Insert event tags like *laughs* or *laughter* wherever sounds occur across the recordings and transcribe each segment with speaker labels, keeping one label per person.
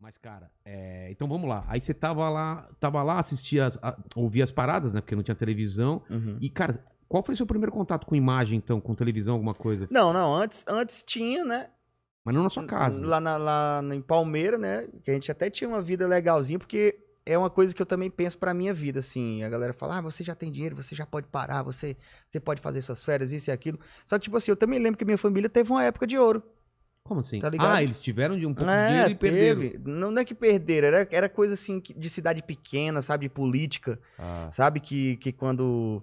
Speaker 1: Mas, cara, é, então vamos lá. Aí você tava lá, tava lá, assistia, as, a, ouvia as paradas, né? Porque não tinha televisão.
Speaker 2: Uhum.
Speaker 1: E, cara, qual foi seu primeiro contato com imagem, então? Com televisão, alguma coisa?
Speaker 2: Não, não, antes, antes tinha, né?
Speaker 1: Mas não na sua casa.
Speaker 2: Lá, na, lá em Palmeira, né? Que a gente até tinha uma vida legalzinha, porque é uma coisa que eu também penso pra minha vida, assim. A galera fala, ah, você já tem dinheiro, você já pode parar, você, você pode fazer suas férias, isso e aquilo. Só que, tipo assim, eu também lembro que minha família teve uma época de ouro.
Speaker 1: Como assim?
Speaker 2: Tá ligado?
Speaker 1: ah, eles tiveram de um pouco de
Speaker 2: É,
Speaker 1: dinheiro e perderam.
Speaker 2: teve. Não, não é que perderam, era, era coisa assim de cidade pequena, sabe? De política.
Speaker 1: Ah,
Speaker 2: Sabe que, que quando,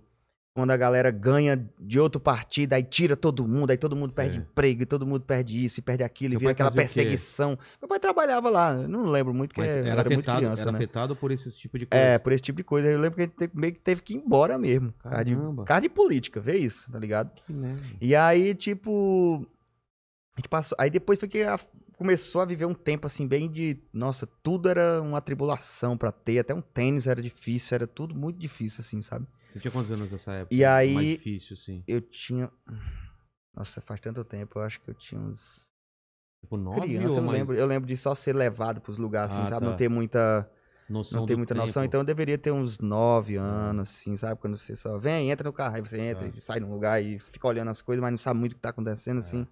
Speaker 2: quando a galera ganha de outro partido, aí tira todo mundo, aí todo mundo perde
Speaker 1: Sei.
Speaker 2: emprego, e todo mundo perde isso, e perde aquilo,
Speaker 1: Seu
Speaker 2: e vira aquela perseguição. Meu pai trabalhava lá, não lembro muito, porque
Speaker 1: era,
Speaker 2: era, muito
Speaker 1: afetado,
Speaker 2: criança,
Speaker 1: era
Speaker 2: né?
Speaker 1: afetado por esse tipo de coisa.
Speaker 2: É, por esse tipo de coisa. Eu lembro que a gente teve- meio que teve que ir embora mesmo. por causa de-
Speaker 1: Caramba.
Speaker 2: causa de política, vê isso, tá ligado?
Speaker 1: Que merda.
Speaker 2: E aí, tipo. A gente passou. Aí depois foi que a- começou a viver um tempo assim, bem de. Nossa, tudo era uma tribulação pra ter. Até um tênis era difícil, era tudo muito difícil, assim, sabe?
Speaker 1: Você tinha quantos anos nessa época?
Speaker 2: E aí-
Speaker 1: Mais difícil, sim.
Speaker 2: Eu tinha. Nossa, faz tanto tempo, eu acho que eu tinha uns.
Speaker 1: Tipo, nove
Speaker 2: Criança, eu
Speaker 1: mais
Speaker 2: lembro. Eu lembro de só ser levado pros lugares, assim,
Speaker 1: Ah,
Speaker 2: sabe?
Speaker 1: tá.
Speaker 2: Não ter muita.
Speaker 1: noção
Speaker 2: Não ter
Speaker 1: do
Speaker 2: muita noção.
Speaker 1: tempo. Ah.
Speaker 2: Então eu deveria ter uns nove anos, assim, sabe? Quando você só vem, entra no carro, aí você entra,
Speaker 1: Tá.
Speaker 2: e sai num lugar e fica olhando as coisas, mas não sabe muito o que tá acontecendo, assim.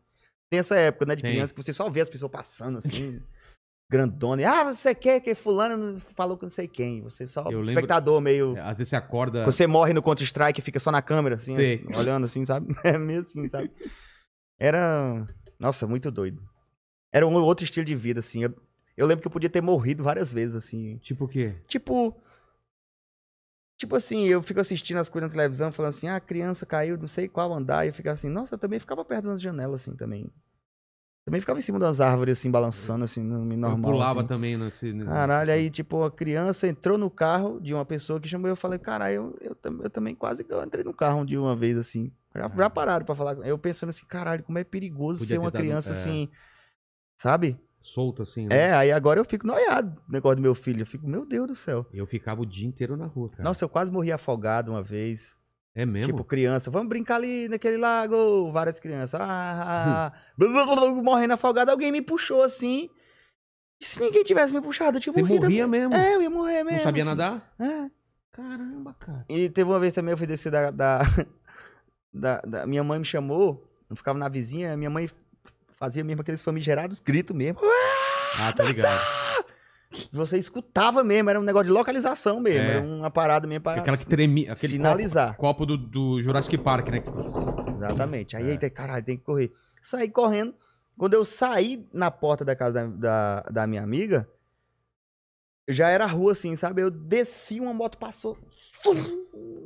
Speaker 2: Tem essa época, né, de.
Speaker 1: Tem.
Speaker 2: criança, que você só vê as pessoas passando, assim, *laughs* grandona. E, ah, você quer que fulano falou com não sei quem. Você só
Speaker 1: Eu lembro-
Speaker 2: espectador meio...
Speaker 1: É, Às vezes você acorda.
Speaker 2: Você morre no Counter-Strike e fica só na câmera, assim,
Speaker 1: Sei.
Speaker 2: olhando assim, sabe? *laughs* É mesmo assim, sabe? Era... Nossa, muito doido. Era um outro estilo de vida, assim. Eu, eu lembro que eu podia ter morrido várias vezes, assim.
Speaker 1: Tipo o quê?
Speaker 2: Tipo. Tipo assim, eu fico assistindo as coisas na televisão falando assim, ah, a criança caiu, não sei qual andar, e eu fico assim, nossa, eu também ficava perto das janelas, assim, também. Também ficava em cima das árvores, assim, balançando, assim, no normal.
Speaker 1: eu pulava
Speaker 2: assim.
Speaker 1: também nesse.
Speaker 2: Caralho, aí, tipo, a criança entrou no carro de uma pessoa que chamou e eu falei, caralho, eu, eu, eu também quase eu entrei no carro de uma vez, assim. Já, já pararam pra falar. Eu pensando assim, caralho, como é perigoso
Speaker 1: Podia
Speaker 2: ser uma
Speaker 1: dado-
Speaker 2: criança
Speaker 1: é.
Speaker 2: assim, sabe?
Speaker 1: Solto assim, né?
Speaker 2: É, aí agora eu fico noiado no negócio do meu filho. Eu fico, meu Deus do céu.
Speaker 1: Eu ficava o dia inteiro na rua, cara.
Speaker 2: Nossa, eu quase morri afogado uma vez.
Speaker 1: É mesmo?
Speaker 2: Tipo, criança, vamos brincar ali naquele lago. Várias crianças. Ah, ah, ah. Blá, *laughs* morrendo afogado. Alguém me puxou assim. E se ninguém tivesse me puxado, eu tinha
Speaker 1: Você
Speaker 2: morrido.
Speaker 1: morria mesmo?
Speaker 2: É, eu ia morrer mesmo.
Speaker 1: não sabia
Speaker 2: assim.
Speaker 1: nadar?
Speaker 2: É.
Speaker 1: Caramba, cara.
Speaker 2: E teve uma vez também, eu fui descer da, da, *laughs* da- da- Minha mãe me chamou, eu ficava na vizinha, minha mãe fazia mesmo aqueles famigerados gritos mesmo.
Speaker 1: Ah, tá ligado.
Speaker 2: Você escutava mesmo, era um negócio de localização mesmo,
Speaker 1: É.
Speaker 2: era uma parada mesmo pra
Speaker 1: Aquela que tremia. Aquele
Speaker 2: sinalizar.
Speaker 1: Copo, copo do, do Jurassic Park, né?
Speaker 2: Exatamente. Aí,
Speaker 1: É.
Speaker 2: eita, caralho, tem que correr. Saí correndo. Quando eu saí na porta da casa da, da, da minha amiga, já era rua assim, sabe? Eu desci, uma moto passou.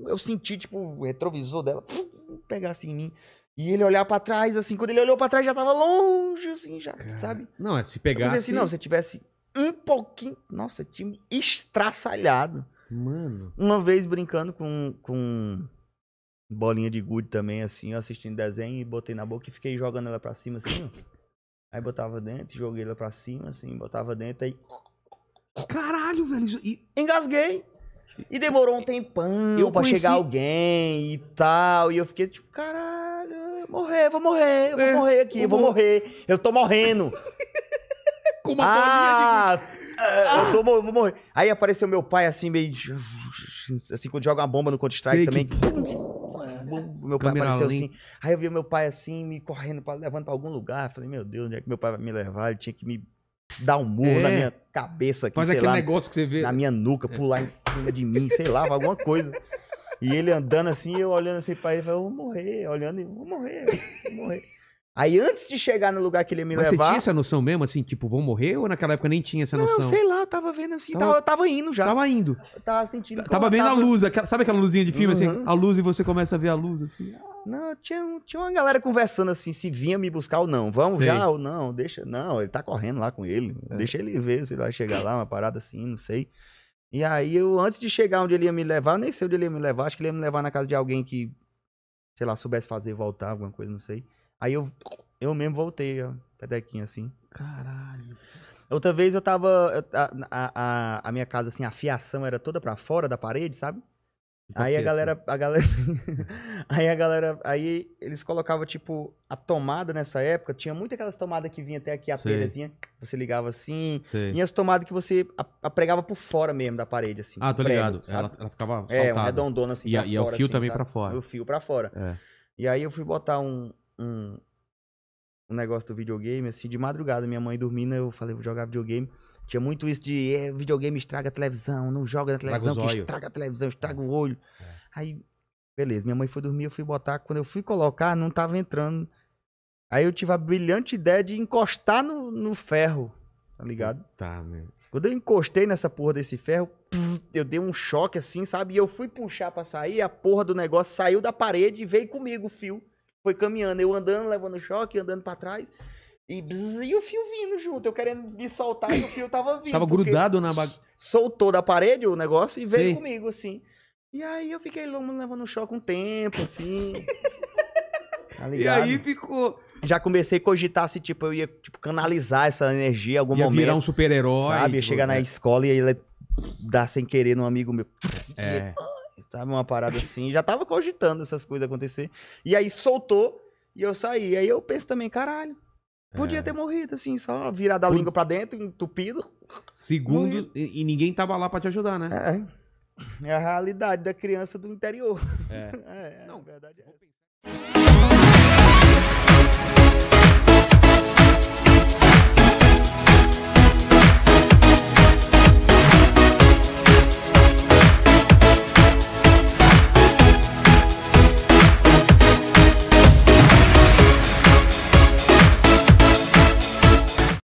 Speaker 2: Eu senti, tipo, o retrovisor dela pegasse em mim. E ele olhar pra trás, assim, quando ele olhou pra trás, já tava longe, assim, já, sabe?
Speaker 1: Não, é se pegasse...
Speaker 2: assim, não, se eu tivesse um pouquinho. Nossa, tinha me estraçalhado.
Speaker 1: Mano...
Speaker 2: Uma vez brincando com, com bolinha de gude também, assim, eu assistindo desenho e botei na boca e fiquei jogando ela pra cima, assim, ó. *coughs* Aí botava dentro, joguei ela pra cima, assim, botava dentro, aí
Speaker 1: Caralho, velho. E...
Speaker 2: engasguei. E demorou um tempão
Speaker 1: Eu
Speaker 2: pra
Speaker 1: conheci-
Speaker 2: chegar alguém e tal. E eu fiquei tipo, caralho, morrer, vou morrer, eu vou
Speaker 1: É,
Speaker 2: morrer aqui,
Speaker 1: eu
Speaker 2: vou
Speaker 1: vou-
Speaker 2: morrer. Eu tô morrendo. *laughs*
Speaker 1: Com uma bolinha de...
Speaker 2: Ah, eu tô, vou morrer. Aí apareceu meu pai assim, meio. Assim, quando joga uma bomba no Counter-Strike também.
Speaker 1: que-
Speaker 2: Meu pai
Speaker 1: Câmera
Speaker 2: apareceu assim. Aí eu vi meu pai assim, me correndo, pra, levando pra algum lugar. Falei, meu Deus, onde é que meu pai vai me levar? Ele tinha que me dar um murro
Speaker 1: É.
Speaker 2: na minha cabeça aqui,
Speaker 1: Faz
Speaker 2: sei
Speaker 1: aquele
Speaker 2: lá,
Speaker 1: negócio que você vê...
Speaker 2: na minha nuca, pular em cima de mim, sei lá, alguma coisa. E ele andando assim, eu olhando assim pra ele, falei, eu vou morrer, olhando, e vou morrer, vou morrer. Aí antes de chegar no lugar que ele ia me
Speaker 1: Mas você
Speaker 2: levar.
Speaker 1: tinha essa noção mesmo, assim, tipo, vou morrer? Ou naquela época nem tinha essa noção?
Speaker 2: Não, sei lá, eu tava vendo assim,
Speaker 1: Tava-
Speaker 2: tava, eu tava indo já.
Speaker 1: Tava indo.
Speaker 2: Eu tava sentindo.
Speaker 1: Tava
Speaker 2: eu
Speaker 1: vendo a
Speaker 2: tava-
Speaker 1: luz, aquela- sabe aquela luzinha de filme, assim?
Speaker 2: Uhum.
Speaker 1: A luz e você começa a ver a luz, assim.
Speaker 2: Não, tinha, tinha uma galera conversando assim, se vinha me buscar ou não. Vamos
Speaker 1: Sei.
Speaker 2: já ou não? Deixa. Não, ele tá correndo lá com ele.
Speaker 1: É.
Speaker 2: Deixa ele ver se ele vai chegar lá, uma parada assim, não sei. E aí eu, antes de chegar onde ele ia me levar, eu nem sei onde ele ia me levar. Acho que ele ia me levar na casa de alguém que, sei lá, soubesse fazer voltar, alguma coisa, não sei. Aí eu, eu mesmo voltei, ó, pedequinho assim.
Speaker 1: Caralho.
Speaker 2: Outra vez eu tava. eu- a, a, a- a minha casa, assim, a fiação era toda pra fora da parede, sabe? Aí a
Speaker 1: Porque,
Speaker 2: galera, a galera, *laughs* aí a galera, aí eles colocavam tipo a tomada nessa época, tinha muito aquelas tomadas que vinha até aqui a
Speaker 1: Sei.
Speaker 2: telhazinha, você ligava assim,
Speaker 1: assim, sei.
Speaker 2: e as tomadas que você a- a pregava por fora mesmo da parede assim.
Speaker 1: Ah, tô
Speaker 2: prego,
Speaker 1: ligado. Ela, ela ficava
Speaker 2: É, um
Speaker 1: saltada.
Speaker 2: redondona assim
Speaker 1: E
Speaker 2: pra
Speaker 1: e é o
Speaker 2: fora,
Speaker 1: fio
Speaker 2: assim,
Speaker 1: também pra fora.
Speaker 2: O fio pra fora.
Speaker 1: É.
Speaker 2: E aí eu fui botar um, um, um negócio do videogame, assim, de madrugada, minha mãe dormindo, eu falei, vou jogar videogame. Tinha muito isso de é, videogame estraga a televisão, não joga na televisão, que
Speaker 1: olhos.
Speaker 2: estraga a televisão, estraga o olho.
Speaker 1: É.
Speaker 2: Aí, beleza, minha mãe foi dormir, eu fui botar. Quando eu fui colocar, não tava entrando. Aí eu tive a brilhante ideia de encostar no, no ferro, tá ligado?
Speaker 1: Tá, né?
Speaker 2: Quando eu encostei nessa porra desse ferro, eu dei um choque assim, sabe? E eu fui puxar pra sair, a porra do negócio saiu da parede e veio comigo o fio. Foi caminhando, eu andando, levando choque, andando pra trás. E, bzz, e o fio vindo junto, eu querendo me soltar e o fio tava vindo.
Speaker 1: Tava grudado na bag...
Speaker 2: Soltou da parede o negócio e veio
Speaker 1: Sei.
Speaker 2: comigo, assim. E aí eu fiquei levando choque um tempo, assim. *laughs* Tá
Speaker 1: E aí ficou.
Speaker 2: Já comecei a cogitar se, tipo, eu ia tipo, canalizar essa energia em algum
Speaker 1: Ia
Speaker 2: momento.
Speaker 1: virar um super-herói.
Speaker 2: Sabe? Ia
Speaker 1: tipo,
Speaker 2: chegar na
Speaker 1: é.
Speaker 2: escola e ele dar sem querer num amigo meu.
Speaker 1: É.
Speaker 2: Sabe? Uma parada assim. Já tava cogitando essas coisas acontecer. E aí soltou e eu saí. Aí eu penso também, caralho. Podia
Speaker 1: é.
Speaker 2: ter morrido, assim, só virar da língua pra dentro, entupido.
Speaker 1: Segundo, e, e, ninguém tava lá pra te ajudar, né? É.
Speaker 2: É, é a realidade da criança do interior.
Speaker 1: É. *laughs*
Speaker 2: é, é
Speaker 1: Não,
Speaker 2: a verdade é essa.